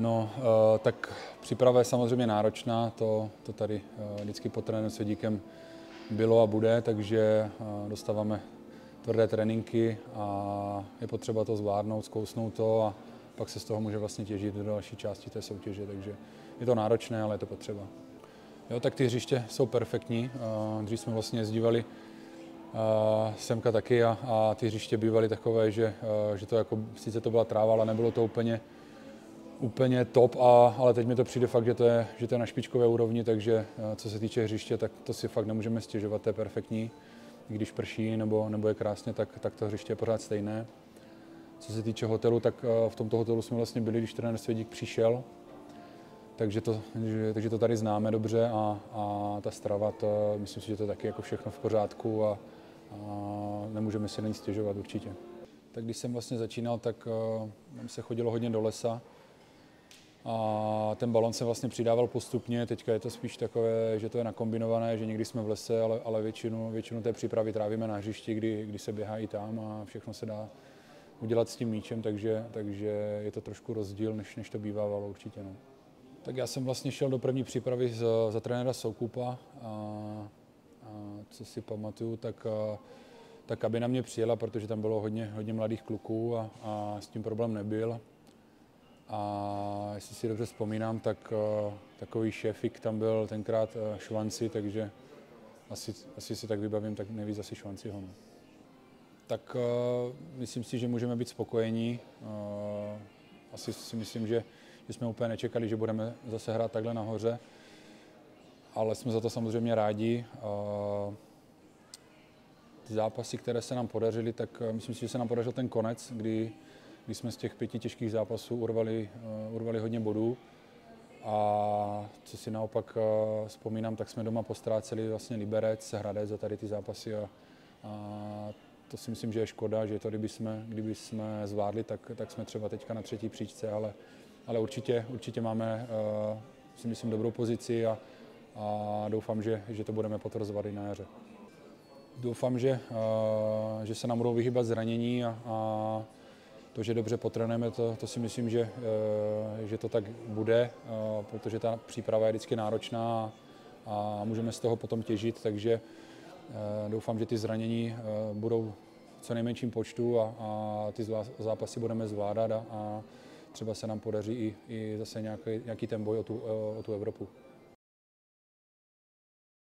No, eh, tak příprava je samozřejmě náročná, to, to tady eh, vždycky pod trénem Svědíkem bylo a bude, takže eh, dostáváme tvrdé tréninky a je potřeba to zvládnout, zkousnout to a pak se z toho může vlastně těžit do další části té soutěže, takže je to náročné, ale je to potřeba. Jo, tak ty hřiště jsou perfektní. Dřív jsme vlastně jezdívali semka taky a, a ty hřiště bývaly takové, že, že to jako, sice to byla tráva, ale nebylo to úplně, úplně top, a, ale teď mi to přijde fakt, že to, je, že to je na špičkové úrovni, takže co se týče hřiště, tak to si fakt nemůžeme stěžovat, to je perfektní. Když prší nebo, nebo je krásně, tak, tak to hřiště je pořád stejné. Co se týče hotelu, tak v tomto hotelu jsme vlastně byli, když trenér Svědík přišel, takže to, takže to tady známe dobře a, a ta strava, to, myslím si, že to je taky jako všechno v pořádku a, a nemůžeme si na ní stěžovat určitě. Tak když jsem vlastně začínal, tak uh, se chodilo hodně do lesa a ten balon se vlastně přidával postupně. Teďka je to spíš takové, že to je nakombinované, že někdy jsme v lese, ale, ale většinu, většinu té přípravy trávíme na hřišti, kdy, kdy se běhá i tam a všechno se dá udělat s tím míčem, takže, takže je to trošku rozdíl, než, než to bývávalo určitě. No. Tak já jsem vlastně šel do první přípravy za, za trenéra Soukupa a, a co si pamatuju, tak a, ta kabina mě přijela, protože tam bylo hodně, hodně mladých kluků a, a s tím problém nebyl. A jestli si dobře vzpomínám, tak a, takový šéfik tam byl tenkrát Švanci, takže asi, asi si tak vybavím, tak nejvíc asi Švanciho. No. Tak a, myslím si, že můžeme být spokojení. Asi si myslím, že že jsme úplně nečekali, že budeme zase hrát takhle nahoře, ale jsme za to samozřejmě rádi. Zápasy, které se nám podařily, tak eh, myslím si, že se nám podařil ten konec, kdy, kdy jsme z těch pěti těžkých zápasů urvali, eh, urvali hodně bodů. A co si naopak eh, vzpomínám, tak jsme doma postráceli vlastně Liberec, Hradec za tady ty zápasy a, a to si myslím, že je škoda, že to kdyby jsme, kdyby jsme zvládli, tak, tak jsme třeba teďka na třetí příčce, ale ale určitě, určitě máme, uh, si myslím, dobrou pozici a, a doufám, že, že to budeme potvrzovat i na jaře. Doufám, že, uh, že se nám budou vyhýbat zranění a, a to, že dobře potrénujeme, to, to si myslím, že, uh, že to tak bude, uh, protože ta příprava je vždycky náročná a, můžeme z toho potom těžit, takže uh, doufám, že ty zranění budou v co nejmenším počtu a, a ty zápasy budeme zvládat a, a třeba se nám podaří i, i zase nějaký, nějaký ten boj o tu, o tu Evropu.